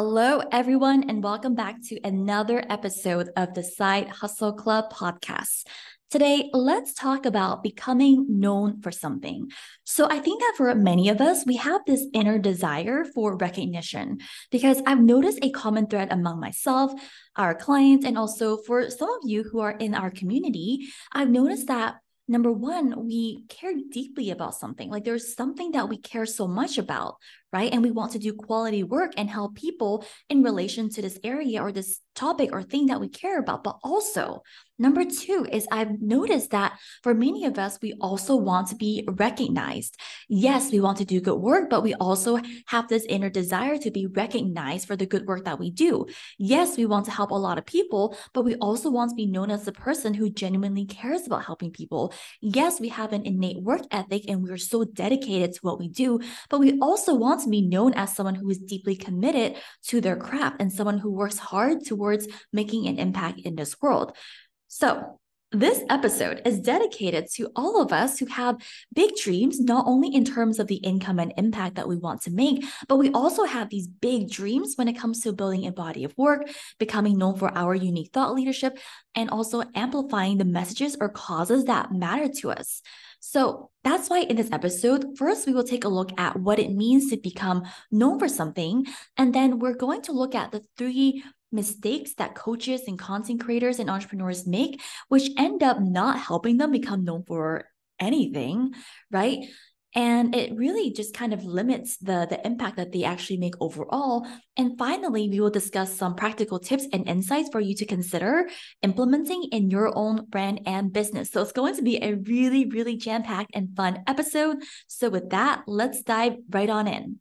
Hello, everyone, and welcome back to another episode of the Side Hustle Club podcast. Today, let's talk about becoming known for something. So, I think that for many of us, we have this inner desire for recognition because I've noticed a common thread among myself, our clients, and also for some of you who are in our community. I've noticed that number one, we care deeply about something. Like there's something that we care so much about, right? And we want to do quality work and help people in relation to this area or this topic or thing that we care about. But also, number two is I've noticed that for many of us, we also want to be recognized. Yes, we want to do good work, but we also have this inner desire to be recognized for the good work that we do. Yes, we want to help a lot of people, but we also want to be known as the person who genuinely cares about helping people. Yes, we have an innate work ethic and we're so dedicated to what we do, but we also want want to be known as someone who is deeply committed to their craft and someone who works hard towards making an impact in this world. So, this episode is dedicated to all of us who have big dreams, not only in terms of the income and impact that we want to make, but we also have these big dreams when it comes to building a body of work, becoming known for our unique thought leadership, and also amplifying the messages or causes that matter to us. So that's why in this episode, first we will take a look at what it means to become known for something. And then we're going to look at the three mistakes that coaches and content creators and entrepreneurs make, which end up not helping them become known for anything, right? And it really just kind of limits the the impact that they actually make overall. And finally we will discuss some practical tips and insights for you to consider implementing in your own brand and business. So it's going to be a really really jam packed and fun episode. So with that let's dive right on in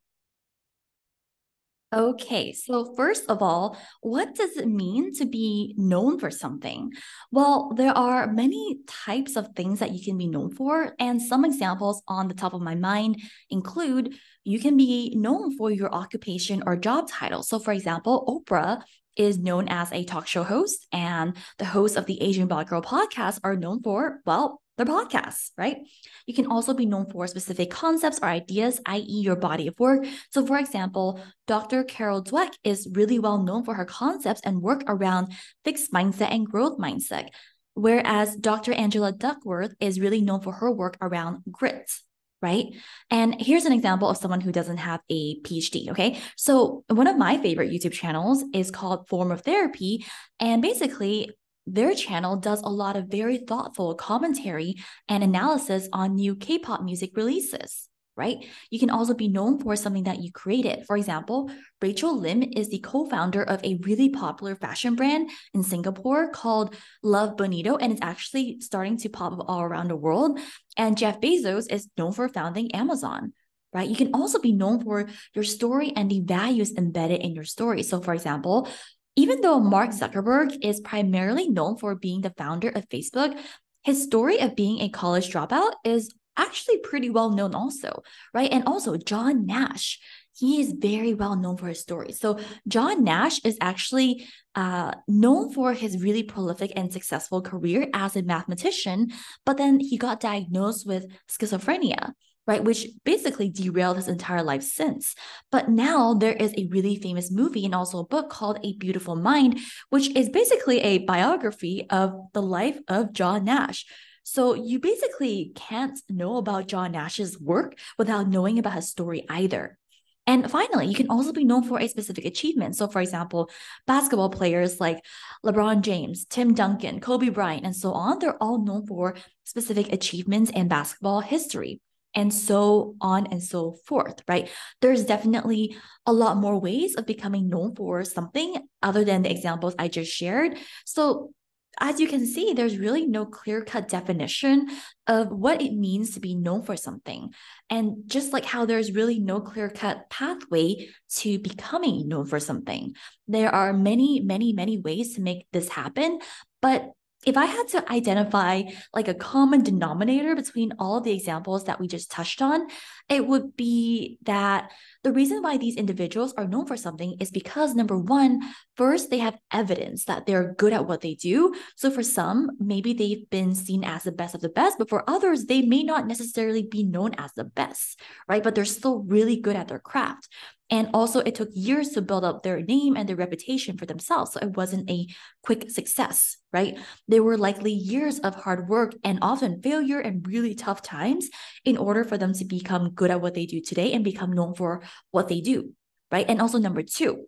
Okay, so first of all, what does it mean to be known for something? Well, there are many types of things that you can be known for, and some examples on the top of my mind include you can be known for your occupation or job title. So, for example, Oprah is known as a talk show host, and the hosts of the Asian Boss Girl podcast are known for, well, their podcasts, right? You can also be known for specific concepts or ideas, i.e., your body of work. So, for example, Dr. Carol Dweck is really well known for her concepts and work around fixed mindset and growth mindset, whereas Dr. Angela Duckworth is really known for her work around grit. Right. And here's an example of someone who doesn't have a PhD. Okay. So, one of my favorite YouTube channels is called Form of Therapy. And basically, their channel does a lot of very thoughtful commentary and analysis on new K pop music releases, right? You can also be known for something that you created. For example, Rachel Lim is the co founder of a really popular fashion brand in Singapore called Love Bonito, and it's actually starting to pop up all around the world. And Jeff Bezos is known for founding Amazon right? You can also be known for your story and the values embedded in your story. So, for example, even though Mark Zuckerberg is primarily known for being the founder of Facebook, his story of being a college dropout is actually pretty well known also, right? And also John Nash, he is very well known for his story. So John Nash is actually uh, known for his really prolific and successful career as a mathematician, but then he got diagnosed with schizophrenia right? Which basically derailed his entire life since. But now there is a really famous movie and also a book called A Beautiful Mind, which is basically a biography of the life of John Nash. So you basically can't know about John Nash's work without knowing about his story either. And finally, you can also be known for a specific achievement. So, for example, basketball players like LeBron James, Tim Duncan, Kobe Bryant, and so on, they're all known for specific achievements in basketball history and so on and so forth, right? There's definitely a lot more ways of becoming known for something other than the examples I just shared. So, as you can see, there's really no clear cut definition of what it means to be known for something. And just like how there's really no clear cut pathway to becoming known for something, there are many, many, many ways to make this happen. But if I had to identify like a common denominator between all of the examples that we just touched on, it would be that the reason why these individuals are known for something is because number one, first, they have evidence that they're good at what they do. So for some, maybe they've been seen as the best of the best, but for others, they may not necessarily be known as the best, right? But they're still really good at their craft. And also, it took years to build up their name and their reputation for themselves. So it wasn't a quick success, right? There were likely years of hard work and often failure and really tough times in order for them to become good at what they do today and become known for what they do, right? And also, number two,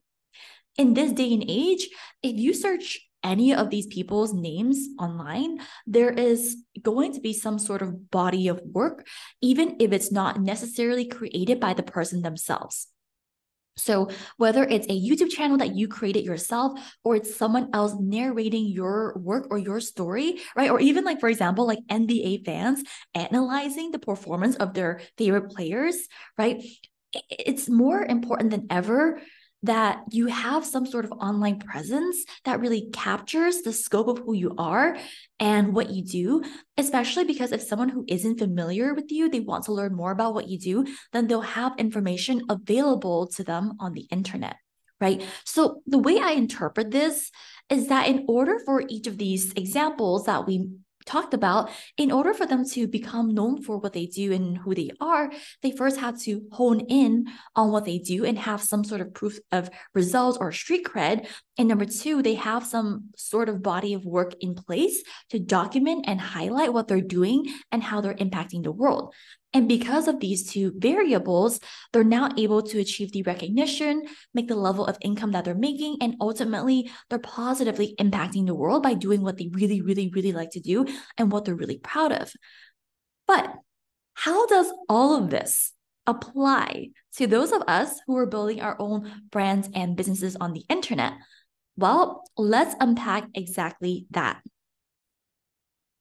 in this day and age, if you search any of these people's names online, there is going to be some sort of body of work, even if it's not necessarily created by the person themselves. So, whether it's a YouTube channel that you created yourself or it's someone else narrating your work or your story, right? Or even, like, for example, like NBA fans analyzing the performance of their favorite players, right? It's more important than ever that you have some sort of online presence that really captures the scope of who you are and what you do, especially because if someone who isn't familiar with you, they want to learn more about what you do, then they'll have information available to them on the internet, right? So the way I interpret this is that in order for each of these examples that we talked about, in order for them to become known for what they do and who they are, they first had to hone in on what they do and have some sort of proof of results or street cred. And number two, they have some sort of body of work in place to document and highlight what they're doing and how they're impacting the world. And because of these two variables, they're now able to achieve the recognition, make the level of income that they're making, and ultimately they're positively impacting the world by doing what they really, really, really like to do and what they're really proud of. But how does all of this apply to those of us who are building our own brands and businesses on the internet? Well, let's unpack exactly that.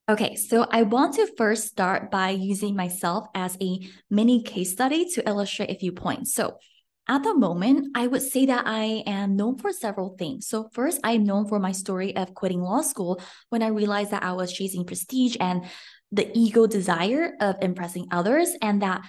Okay, so I want to first start by using myself as a mini case study to illustrate a few points. So, at the moment, I would say that I am known for several things. So, first, I'm known for my story of quitting law school when I realized that I was chasing prestige and the ego desire of impressing others, and that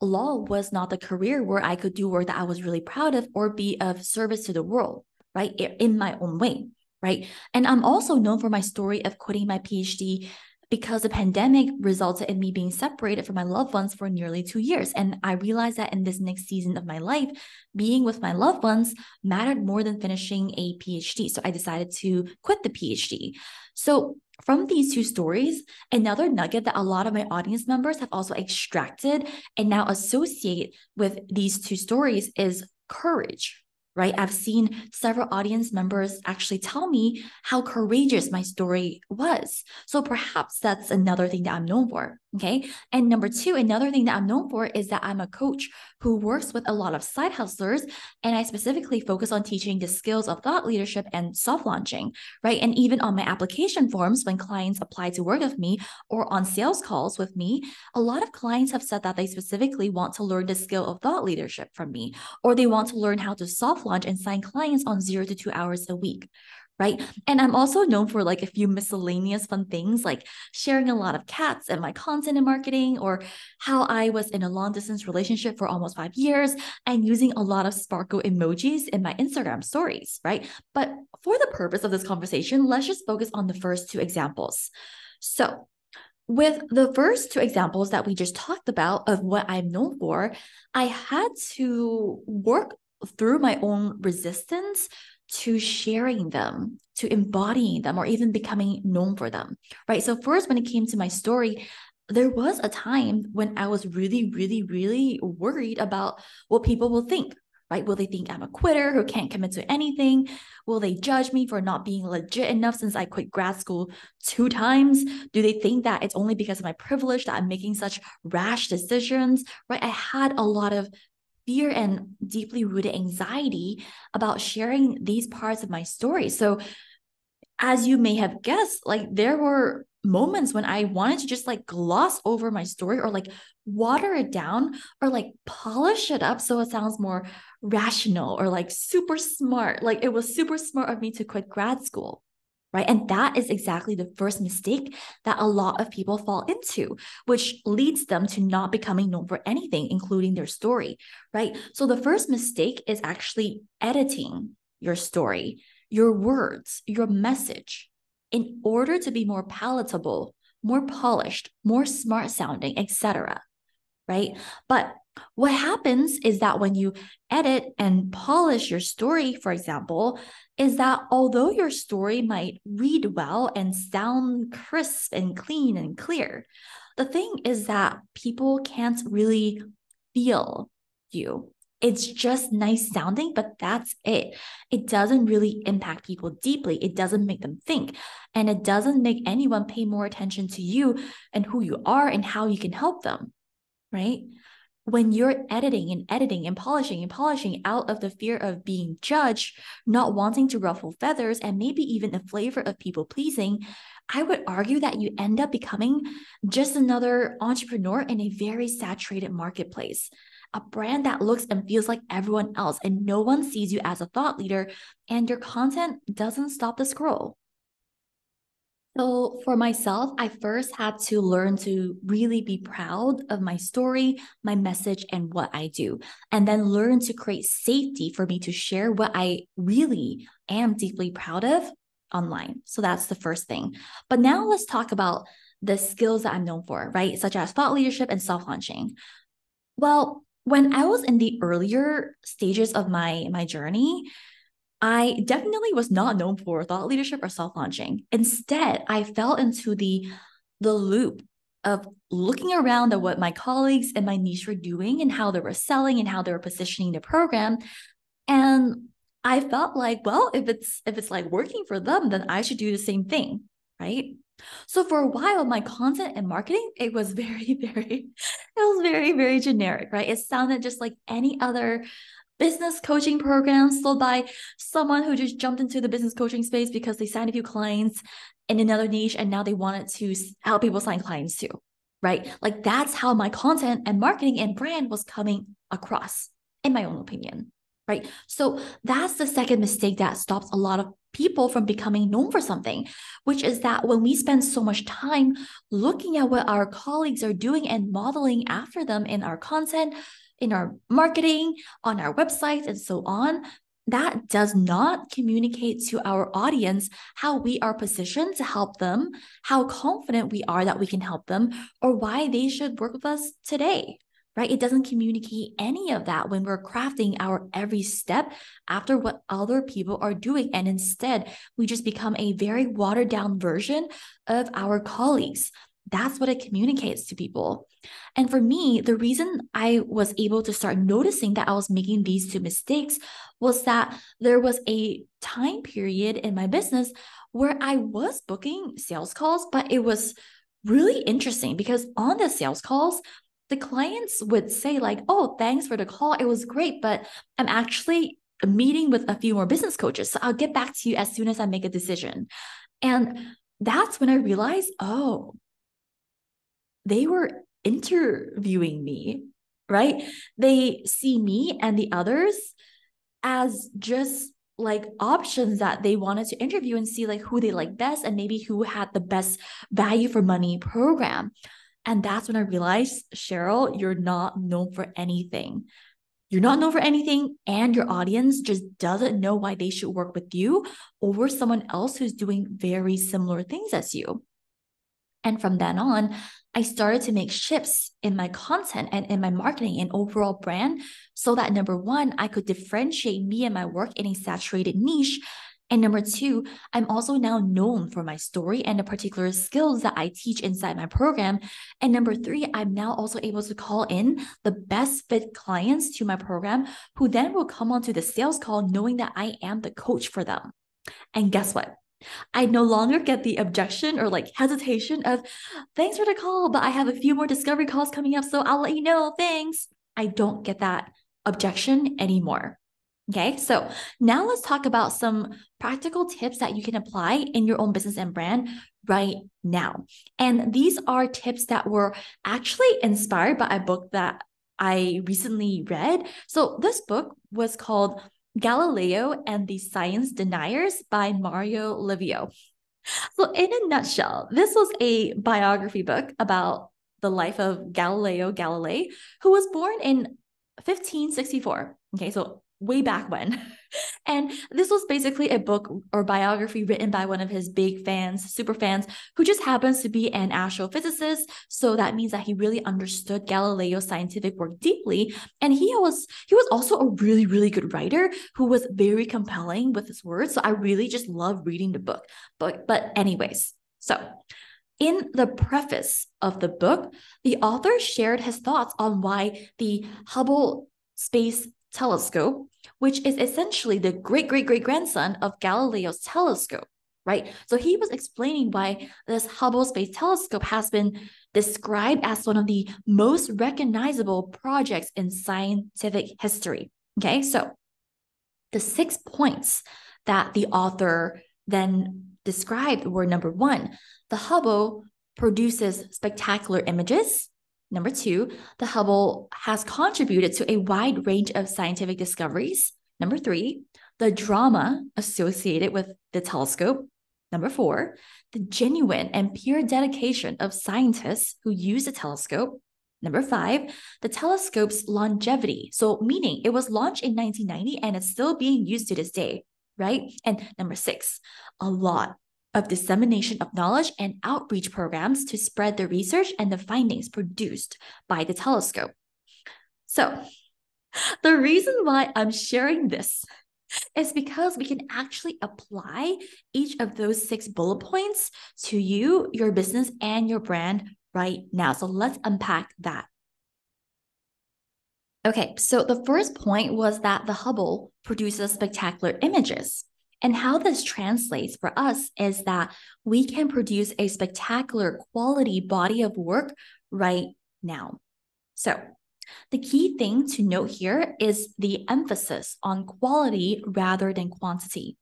law was not the career where I could do work that I was really proud of or be of service to the world, right? In my own way right? And I'm also known for my story of quitting my PhD because the pandemic resulted in me being separated from my loved ones for nearly two years. And I realized that in this next season of my life, being with my loved ones mattered more than finishing a PhD. So I decided to quit the PhD. So from these two stories, another nugget that a lot of my audience members have also extracted and now associate with these two stories is courage right? I've seen several audience members actually tell me how courageous my story was. So perhaps that's another thing that I'm known for. Okay. And number two, another thing that I'm known for is that I'm a coach who works with a lot of side hustlers. And I specifically focus on teaching the skills of thought leadership and soft launching, right? And even on my application forms, when clients apply to work with me or on sales calls with me, a lot of clients have said that they specifically want to learn the skill of thought leadership from me, or they want to learn how to soft launch and sign clients on zero to two hours a week, right? And I'm also known for like a few miscellaneous fun things like sharing a lot of cats and my content and marketing, or how I was in a long distance relationship for almost five years and using a lot of sparkle emojis in my Instagram stories, right? But for the purpose of this conversation, let's just focus on the first two examples. So, with the first two examples that we just talked about of what I'm known for, I had to work through my own resistance to sharing them, to embodying them, or even becoming known for them, right? So, first, when it came to my story, there was a time when I was really, really, really worried about what people will think, right? Will they think I'm a quitter who can't commit to anything? Will they judge me for not being legit enough since I quit grad school two times? Do they think that it's only because of my privilege that I'm making such rash decisions, right? I had a lot of fear and deeply rooted anxiety about sharing these parts of my story. So, as you may have guessed, like there were moments when I wanted to just like gloss over my story or like water it down or like polish it up so it sounds more rational or like super smart. Like it was super smart of me to quit grad school. Right? And that is exactly the first mistake that a lot of people fall into, which leads them to not becoming known for anything, including their story, right? So the first mistake is actually editing your story, your words, your message in order to be more palatable, more polished, more smart sounding, etc. Right? But what happens is that when you edit and polish your story, for example, is that although your story might read well and sound crisp and clean and clear, the thing is that people can't really feel you. It's just nice sounding, but that's it. It doesn't really impact people deeply. It doesn't make them think. And it doesn't make anyone pay more attention to you and who you are and how you can help them. Right when you're editing and editing and polishing and polishing out of the fear of being judged, not wanting to ruffle feathers, and maybe even a flavor of people pleasing, I would argue that you end up becoming just another entrepreneur in a very saturated marketplace. A brand that looks and feels like everyone else, and no one sees you as a thought leader, and your content doesn't stop the scroll. So, for myself, I first had to learn to really be proud of my story, my message, and what I do, and then learn to create safety for me to share what I really am deeply proud of online. So, that's the first thing. But now let's talk about the skills that I'm known for, right? Such as thought leadership and soft launching. Well, when I was in the earlier stages of my my journey, I definitely was not known for thought leadership or soft launching. Instead, I fell into the the loop of looking around at what my colleagues and my niche were doing and how they were selling and how they were positioning the program. And I felt like, well, if it's if it's like working for them, then I should do the same thing, right? So for a while, my content and marketing, it was very, very, it was very, very generic, right? It sounded just like any other business coaching program sold by someone who just jumped into the business coaching space because they signed a few clients in another niche and now they wanted to help people sign clients too, right? Like that's how my content and marketing and brand was coming across, in my own opinion, right? So that's the second mistake that stops a lot of people from becoming known for something, which is that when we spend so much time looking at what our colleagues are doing and modeling after them in our content, in our marketing, on our websites, and so on, that does not communicate to our audience how we are positioned to help them, how confident we are that we can help them, or why they should work with us today, right? It doesn't communicate any of that when we're crafting our every step after what other people are doing. And instead, we just become a very watered down version of our colleagues. That's what it communicates to people. And for me, the reason I was able to start noticing that I was making these two mistakes was that there was a time period in my business where I was booking sales calls, but it was really interesting because on the sales calls, the clients would say, like, oh, thanks for the call. It was great, but I'm actually meeting with a few more business coaches. So I'll get back to you as soon as I make a decision. And that's when I realized, oh, they were interviewing me, right? They see me and the others as just like options that they wanted to interview and see like who they like best and maybe who had the best value for money program. And that's when I realized, Cheryl, you're not known for anything. You're not known for anything, and your audience just doesn't know why they should work with you over someone else who's doing very similar things as you. And from then on, I started to make shifts in my content and in my marketing and overall brand so that number one, I could differentiate me and my work in a saturated niche. And number two, I'm also now known for my story and the particular skills that I teach inside my program. And number three, I'm now also able to call in the best fit clients to my program who then will come onto the sales call knowing that I am the coach for them. And guess what? I no longer get the objection or like hesitation of, thanks for the call, but I have a few more discovery calls coming up. So I'll let you know. Thanks. I don't get that objection anymore. Okay, so now let's talk about some practical tips that you can apply in your own business and brand right now. And these are tips that were actually inspired by a book that I recently read. So, this book was called Galileo and the Science Deniers by Mario Livio. So, in a nutshell, this was a biography book about the life of Galileo Galilei, who was born in 1564. Okay, so way back when. And this was basically a book or biography written by one of his big fans, super fans, who just happens to be an astrophysicist. So that means that he really understood Galileo's scientific work deeply. And he was he was also a really, really good writer who was very compelling with his words. So I really just love reading the book. But but anyways, so in the preface of the book, the author shared his thoughts on why the Hubble Space Telescope which is essentially the great great great grandson of Galileo's telescope, right? So he was explaining why this Hubble Space Telescope has been described as one of the most recognizable projects in scientific history. Okay, so the six points that the author then described were number one, the Hubble produces spectacular images. Number two, the Hubble has contributed to a wide range of scientific discoveries. Number three, the drama associated with the telescope. Number four, the genuine and pure dedication of scientists who use the telescope. Number five, the telescope's longevity. So, meaning it was launched in 1990 and it's still being used to this day, right? And number six, a lot of dissemination of knowledge and outreach programs to spread the research and the findings produced by the telescope. So, the reason why I'm sharing this is because we can actually apply each of those six bullet points to you, your business, and your brand right now. So, let's unpack that. Okay, so the first point was that the Hubble produces spectacular images. And how this translates for us is that we can produce a spectacular quality body of work right now. So, the key thing to note here is the emphasis on quality rather than quantity.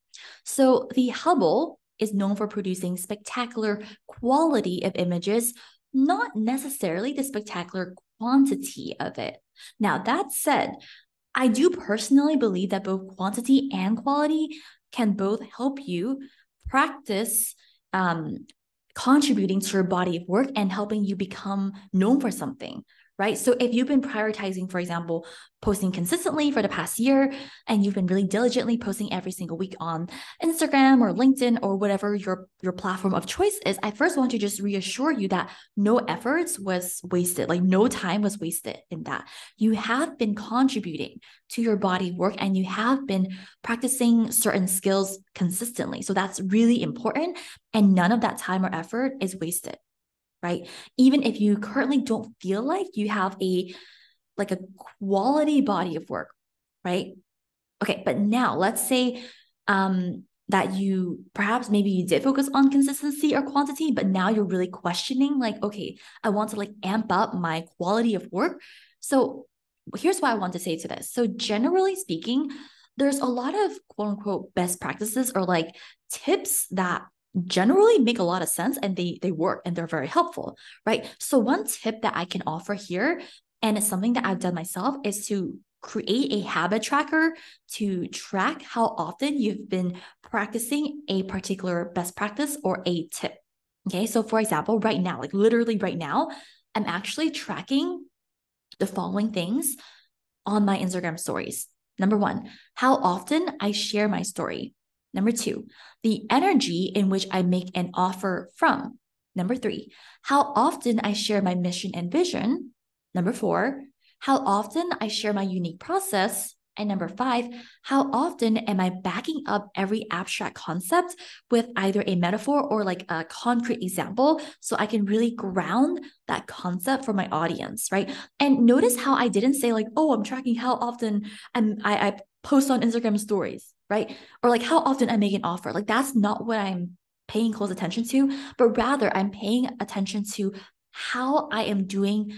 So, the Hubble is known for producing spectacular quality of images, not necessarily the spectacular quantity of it. Now, that said, I do personally believe that both quantity and quality can both help you practice um, contributing to your body of work and helping you become known for something, right? So if you've been prioritizing, for example, posting consistently for the past year and you've been really diligently posting every single week on Instagram or LinkedIn or whatever your your platform of choice is, I first want to just reassure you that no efforts was wasted, like no time was wasted in that. You have been contributing to your body work and you have been practicing certain skills consistently. So that's really important and none of that time or effort is wasted right? Even if you currently don't feel like you have a like a quality body of work, right? Okay, but now let's say um that you perhaps maybe you did focus on consistency or quantity, but now you're really questioning like, okay, I want to like amp up my quality of work. So here's what I want to say to this. So generally speaking, there's a lot of quote unquote best practices or like tips that generally make a lot of sense and they they work and they're very helpful right? So one tip that i can offer here and it's something that i've done myself is to create a habit tracker to track how often you've been practicing a particular best practice or a tip okay? So for example right now like literally right now i'm actually tracking the following things on my instagram stories. Number one how often i share my story Number two, the energy in which I make an offer from. Number three, how often I share my mission and vision. Number four, how often I share my unique process. And number five, how often am I backing up every abstract concept with either a metaphor or like a concrete example so I can really ground that concept for my audience, right? And notice how I didn't say like, oh, I'm tracking how often I'm, I, I post on Instagram stories right? Or like how often I make an offer. Like that's not what I'm paying close attention to, but rather I'm paying attention to how I am doing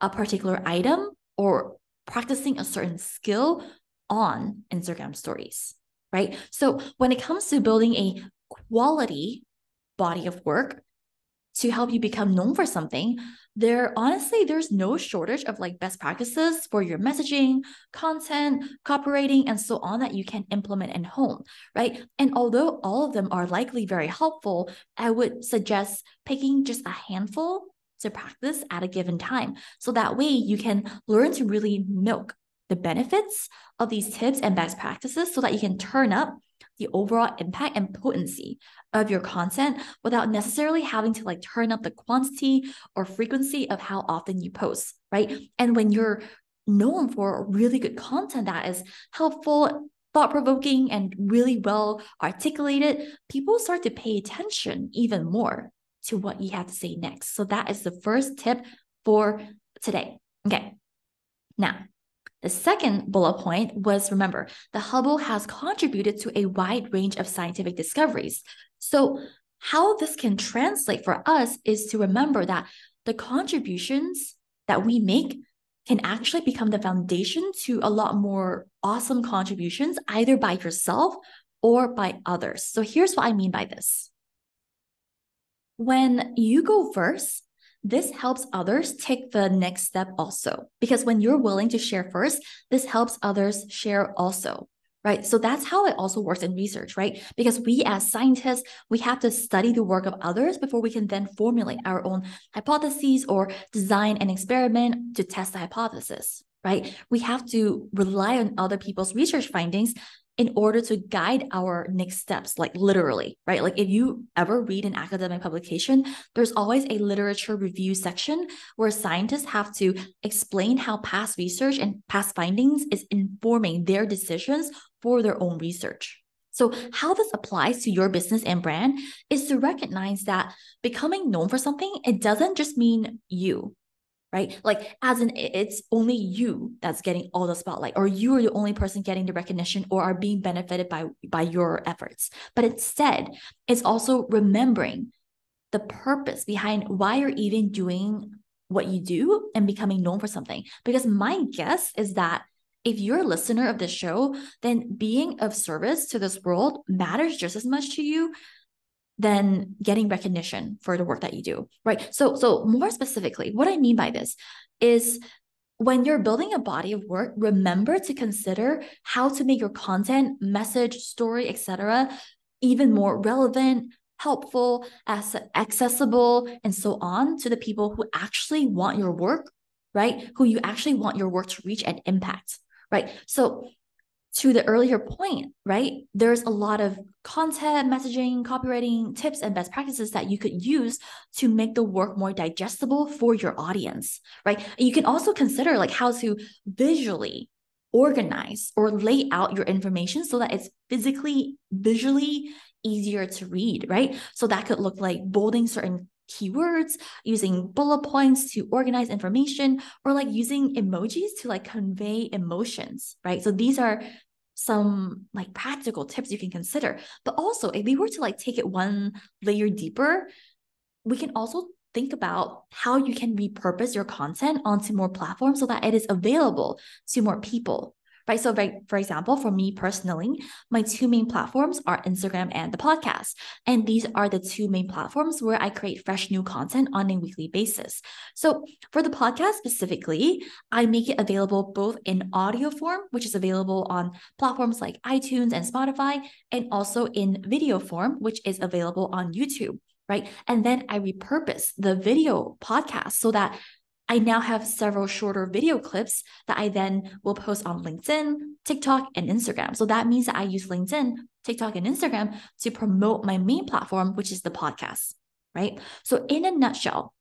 a particular item or practicing a certain skill on Instagram stories, right? So when it comes to building a quality body of work, to help you become known for something, there honestly there's no shortage of like best practices for your messaging, content, copywriting and so on that you can implement and hone, right? And although all of them are likely very helpful, I would suggest picking just a handful to practice at a given time. So that way you can learn to really milk the benefits of these tips and best practices so that you can turn up the overall impact and potency of your content without necessarily having to like turn up the quantity or frequency of how often you post, right? And when you're known for really good content that is helpful, thought provoking, and really well articulated, people start to pay attention even more to what you have to say next. So that is the first tip for today. Okay. Now, the second bullet point was remember, the Hubble has contributed to a wide range of scientific discoveries. So, how this can translate for us is to remember that the contributions that we make can actually become the foundation to a lot more awesome contributions, either by yourself or by others. So, here's what I mean by this. When you go first, this helps others take the next step also. Because when you're willing to share first, this helps others share also. Right. So that's how it also works in research, right? Because we as scientists, we have to study the work of others before we can then formulate our own hypotheses or design an experiment to test the hypothesis, right? We have to rely on other people's research findings in order to guide our next steps, like literally, right? Like if you ever read an academic publication, there's always a literature review section where scientists have to explain how past research and past findings is informing their decisions for their own research. So, how this applies to your business and brand is to recognize that becoming known for something, it doesn't just mean you, right? Like, as in, it's only you that's getting all the spotlight, or you are the only person getting the recognition or are being benefited by, by your efforts. But instead, it's also remembering the purpose behind why you're even doing what you do and becoming known for something. Because my guess is that if you're a listener of this show, then being of service to this world matters just as much to you than getting recognition for the work that you do right? So so more specifically what i mean by this is when you're building a body of work remember to consider how to make your content message story etc even more relevant helpful as accessible and so on to the people who actually want your work right? Who you actually want your work to reach and impact right? So to the earlier point, right? There's a lot of content, messaging, copywriting tips and best practices that you could use to make the work more digestible for your audience, right? You can also consider like how to visually organize or lay out your information so that it's physically, visually easier to read, right? So that could look like bolding certain keywords, using bullet points to organize information, or like using emojis to like convey emotions, right? So these are some like practical tips you can consider. But also, if we were to like take it one layer deeper, we can also think about how you can repurpose your content onto more platforms so that it is available to more people right? So, for example, for me personally, my two main platforms are Instagram and the podcast. And these are the two main platforms where I create fresh new content on a weekly basis. So, for the podcast specifically, I make it available both in audio form, which is available on platforms like iTunes and Spotify, and also in video form, which is available on YouTube right? And then I repurpose the video podcast so that I now have several shorter video clips that I then will post on LinkedIn, TikTok, and Instagram. So that means that I use LinkedIn, TikTok, and Instagram to promote my main platform, which is the podcast, right? So, in a nutshell,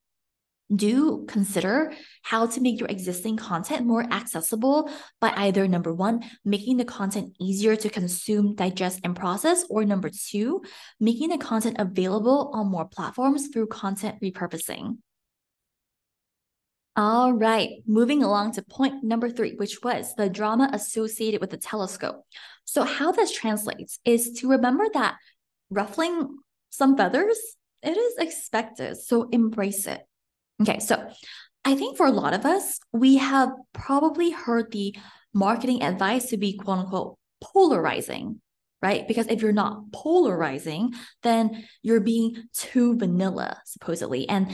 do consider how to make your existing content more accessible by either number one, making the content easier to consume, digest, and process, or number two, making the content available on more platforms through content repurposing. All right, moving along to point number three, which was the drama associated with the telescope. So, how this translates is to remember that ruffling some feathers, it is expected. So, embrace it. Okay, so I think for a lot of us, we have probably heard the marketing advice to be quote unquote polarizing, right? Because if you're not polarizing, then you're being too vanilla, supposedly. And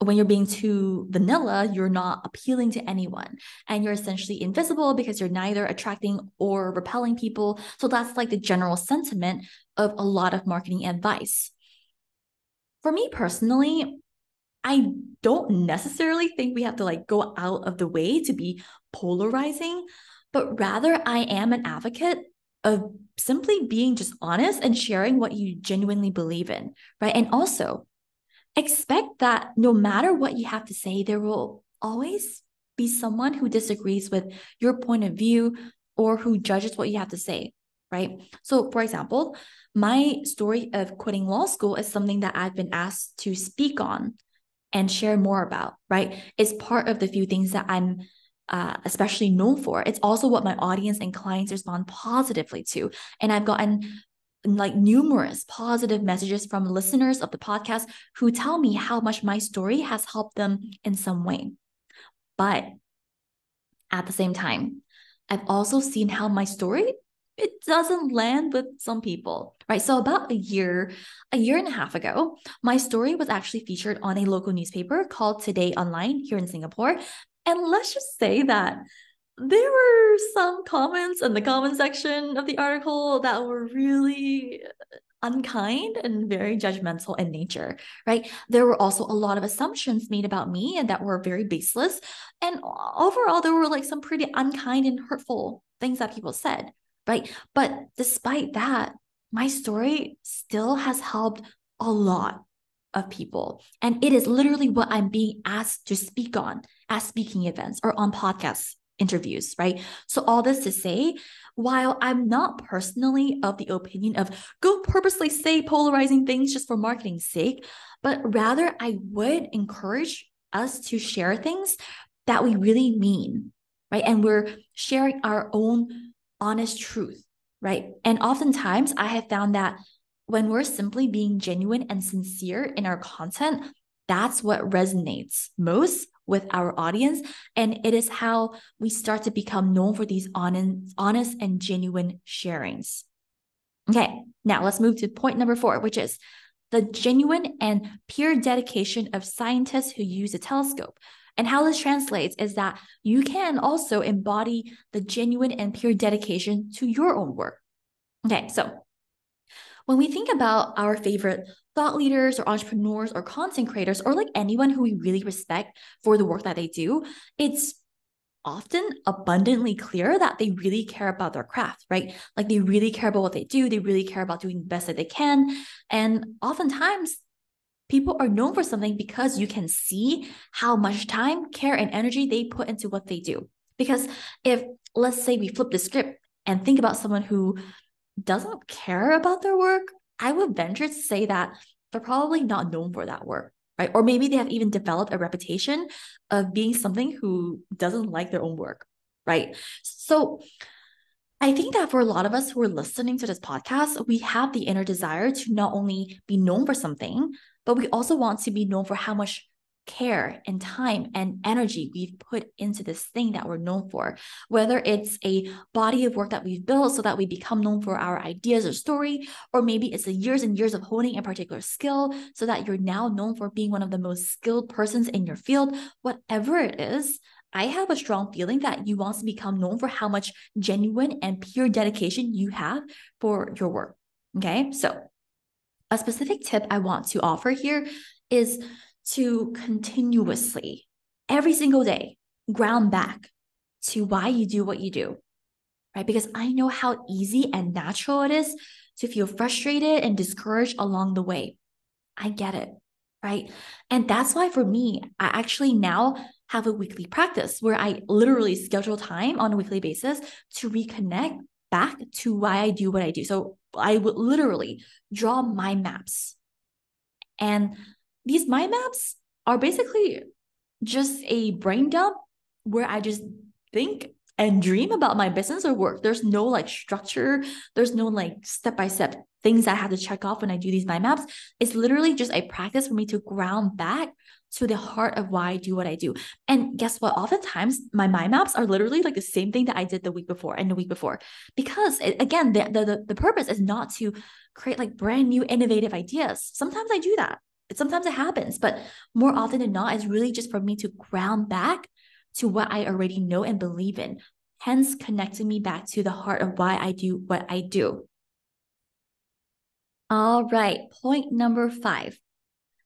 when you're being too vanilla, you're not appealing to anyone and you're essentially invisible because you're neither attracting or repelling people. So that's like the general sentiment of a lot of marketing advice. For me personally, I don't necessarily think we have to like go out of the way to be polarizing, but rather I am an advocate of simply being just honest and sharing what you genuinely believe in, right? And also, expect that no matter what you have to say, there will always be someone who disagrees with your point of view or who judges what you have to say, right? So, for example, my story of quitting law school is something that I've been asked to speak on and share more about, right? It's part of the few things that I'm uh, especially known for. It's also what my audience and clients respond positively to. And I've gotten like numerous positive messages from listeners of the podcast who tell me how much my story has helped them in some way. But at the same time, I've also seen how my story it doesn't land with some people, right? So about a year, a year and a half ago, my story was actually featured on a local newspaper called Today Online here in Singapore. And let's just say that there were some comments in the comment section of the article that were really uh, unkind and very judgmental in nature, right? There were also a lot of assumptions made about me and that were very baseless. And overall, there were like some pretty unkind and hurtful things that people said, right? But despite that, my story still has helped a lot of people. And it is literally what I'm being asked to speak on at speaking events or on podcasts interviews, right? So, all this to say, while I'm not personally of the opinion of go purposely say polarizing things just for marketing's sake, but rather I would encourage us to share things that we really mean, right? And we're sharing our own honest truth, right? And oftentimes I have found that when we're simply being genuine and sincere in our content, that's what resonates most with our audience. And it is how we start to become known for these honest, honest and genuine sharings. Okay, now let's move to point number four, which is the genuine and pure dedication of scientists who use a telescope. And how this translates is that you can also embody the genuine and pure dedication to your own work. Okay, so when we think about our favorite thought leaders or entrepreneurs or content creators or like anyone who we really respect for the work that they do, it's often abundantly clear that they really care about their craft, right? Like they really care about what they do, they really care about doing the best that they can. And oftentimes, people are known for something because you can see how much time, care, and energy they put into what they do. Because if, let's say, we flip the script and think about someone who doesn't care about their work I would venture to say that they're probably not known for that work, right? Or maybe they have even developed a reputation of being something who doesn't like their own work, right? So I think that for a lot of us who are listening to this podcast, we have the inner desire to not only be known for something, but we also want to be known for how much care and time and energy we've put into this thing that we're known for. Whether it's a body of work that we've built so that we become known for our ideas or story, or maybe it's the years and years of honing a particular skill so that you're now known for being one of the most skilled persons in your field, whatever it is. I have a strong feeling that you want to become known for how much genuine and pure dedication you have for your work. Okay, so a specific tip I want to offer here is to continuously, every single day, ground back to why you do what you do, right? Because I know how easy and natural it is to feel frustrated and discouraged along the way. I get it, right? And that's why for me, I actually now have a weekly practice where I literally schedule time on a weekly basis to reconnect back to why I do what I do. So I would literally draw my maps. And these mind maps are basically just a brain dump where I just think and dream about my business or work. There's no like structure, there's no like step by step things I have to check off when I do these mind maps. It's literally just a practice for me to ground back to the heart of why I do what I do. And guess what? Oftentimes, my mind maps are literally like the same thing that I did the week before and the week before. Because it, again, the, the, the purpose is not to create like brand new innovative ideas. Sometimes I do that. Sometimes it happens, but more often than not, it's really just for me to ground back to what I already know and believe in, hence connecting me back to the heart of why I do what I do. All right, point number five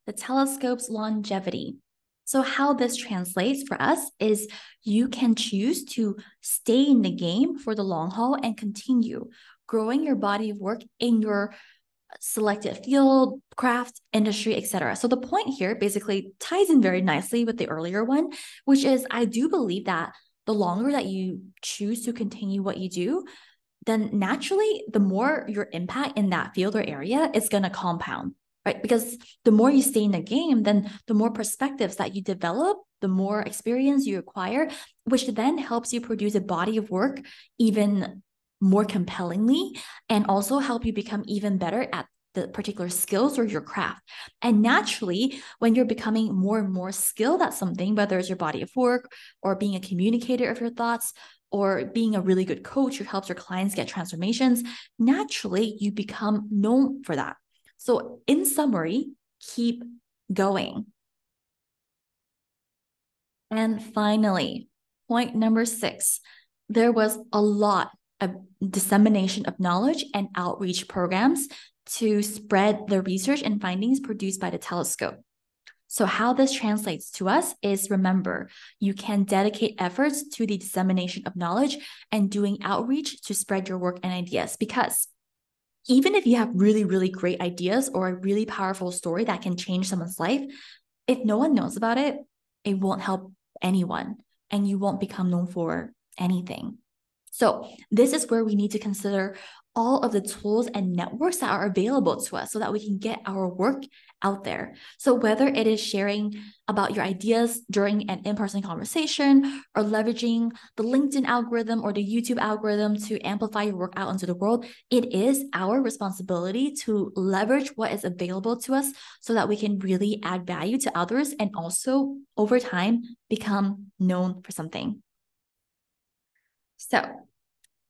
the telescope's longevity. So, how this translates for us is you can choose to stay in the game for the long haul and continue growing your body of work in your selected field, craft, industry, etc. So the point here basically ties in very nicely with the earlier one, which is I do believe that the longer that you choose to continue what you do, then naturally the more your impact in that field or area is going to compound right? Because the more you stay in the game, then the more perspectives that you develop, the more experience you acquire, which then helps you produce a body of work even more compellingly and also help you become even better at the particular skills or your craft. And naturally, when you're becoming more and more skilled at something, whether it's your body of work or being a communicator of your thoughts, or being a really good coach who helps your clients get transformations, naturally you become known for that. So, in summary, keep going. And finally, point number six there was a lot dissemination of knowledge and outreach programs to spread the research and findings produced by the telescope. So, how this translates to us is remember, you can dedicate efforts to the dissemination of knowledge and doing outreach to spread your work and ideas because even if you have really, really great ideas or a really powerful story that can change someone's life, if no one knows about it, it won't help anyone and you won't become known for anything. So, this is where we need to consider all of the tools and networks that are available to us so that we can get our work out there. So, whether it is sharing about your ideas during an in person conversation or leveraging the LinkedIn algorithm or the YouTube algorithm to amplify your work out into the world, it is our responsibility to leverage what is available to us so that we can really add value to others and also over time become known for something. So,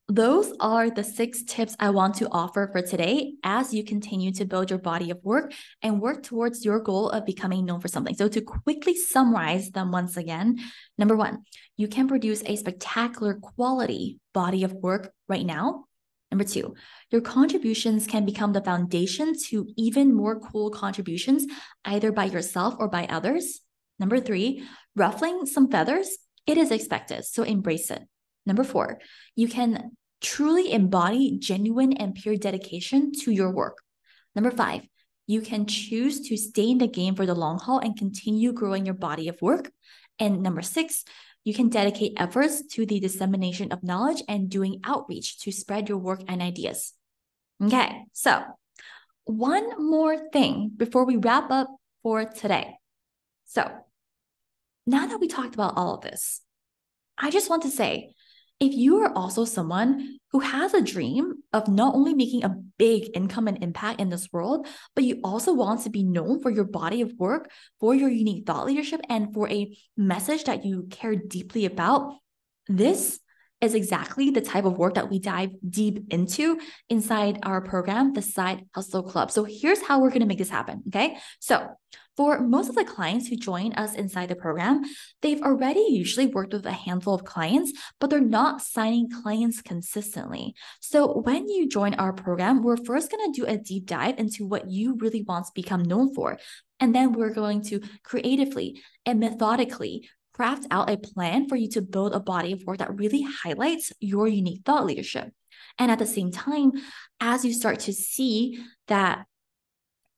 those are the six tips I want to offer for today as you continue to build your body of work and work towards your goal of becoming known for something. So, to quickly summarize them once again, number one, you can produce a spectacular quality body of work right now. Number two, your contributions can become the foundation to even more cool contributions, either by yourself or by others. Number three, ruffling some feathers, it is expected, so embrace it. Number four, you can truly embody genuine and pure dedication to your work. Number five, you can choose to stay in the game for the long haul and continue growing your body of work. And number six, you can dedicate efforts to the dissemination of knowledge and doing outreach to spread your work and ideas. Okay, so one more thing before we wrap up for today. So now that we talked about all of this, I just want to say if you are also someone who has a dream of not only making a big income and impact in this world, but you also want to be known for your body of work, for your unique thought leadership, and for a message that you care deeply about, this is exactly the type of work that we dive deep into inside our program, the Side Hustle Club. So here's how we're going to make this happen. Okay. So for most of the clients who join us inside the program, they've already usually worked with a handful of clients, but they're not signing clients consistently. So when you join our program, we're first going to do a deep dive into what you really want to become known for. And then we're going to creatively and methodically craft out a plan for you to build a body of work that really highlights your unique thought leadership. And at the same time, as you start to see that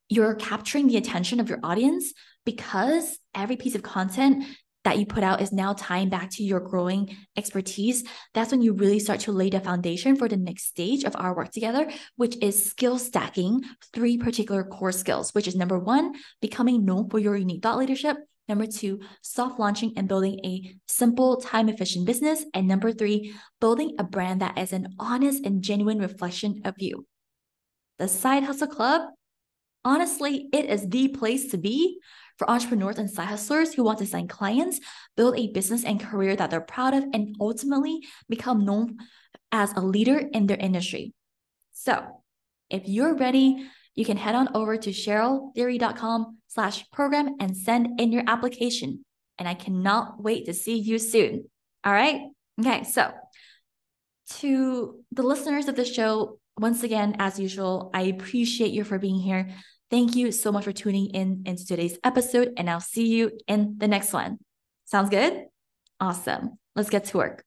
you're capturing the attention of your audience because every piece of content that you put out is now tying back to your growing expertise, that's when you really start to lay the foundation for the next stage of our work together, which is skill stacking three particular core skills, which is number one, becoming known for your unique thought leadership. Number two, soft launching and building a simple, time efficient business. And number three, building a brand that is an honest and genuine reflection of you. The Side Hustle Club, honestly, it is the place to be for entrepreneurs and side hustlers who want to sign clients, build a business and career that they're proud of, and ultimately become known as a leader in their industry. So, if you're ready, you can head on over to cheryltheory.com slash program and send in your application. And I cannot wait to see you soon. All right. Okay. So to the listeners of the show, once again, as usual, I appreciate you for being here. Thank you so much for tuning in into today's episode, and I'll see you in the next one. Sounds good? Awesome. Let's get to work.